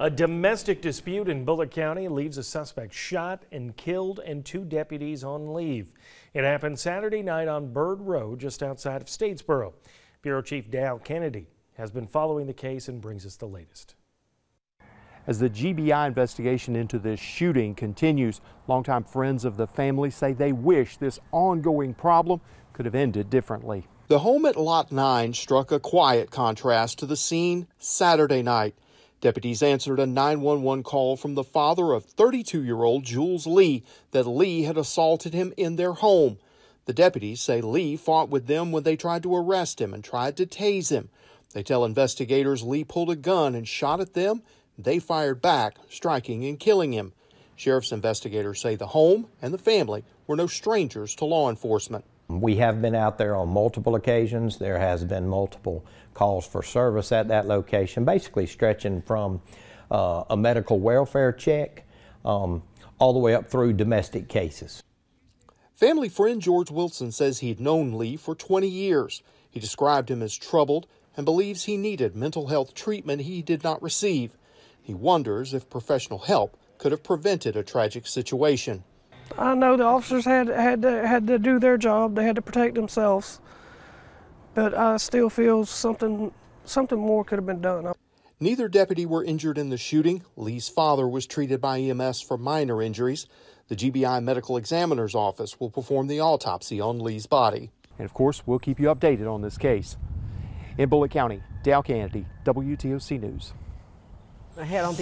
A domestic dispute in Bulloch County leaves a suspect shot and killed and two deputies on leave. It happened Saturday night on Bird Road just outside of Statesboro. Bureau Chief Dal Cannady has been following the case and brings us the latest. As the GBI investigation into this shooting continues, longtime friends of the family say they wish this ongoing problem could have ended differently. The home at Lot 9 struck a quiet contrast to the scene Saturday night. Deputies answered a 911 call from the father of 32 year old Jules Lee that Lee had assaulted him in their home. The deputies say Lee fought with them when they tried to arrest him and tried to tase him. They tell investigators Lee pulled a gun and shot at them. They fired back, striking and killing him. Sheriff's investigators say the home and the family were no strangers to law enforcement. We have been out there on multiple occasions. There has been multiple calls for service at that location, basically stretching from uh, a medical welfare check um, all the way up through domestic cases. Family friend George Wilson says he'd known Lee for 20 years. He described him as troubled and believes he needed mental health treatment he did not receive. He wonders if professional help could have prevented a tragic situation. I know the officers had had to, had to do their job. They had to protect themselves, but I still feel something something more could have been done. Neither deputy were injured in the shooting. Lee's father was treated by EMS for minor injuries. The GBI Medical Examiner's Office will perform the autopsy on Lee's body. And of course, we'll keep you updated on this case. In Bulloch County, Dal Cannady, WTOC News. Ahead on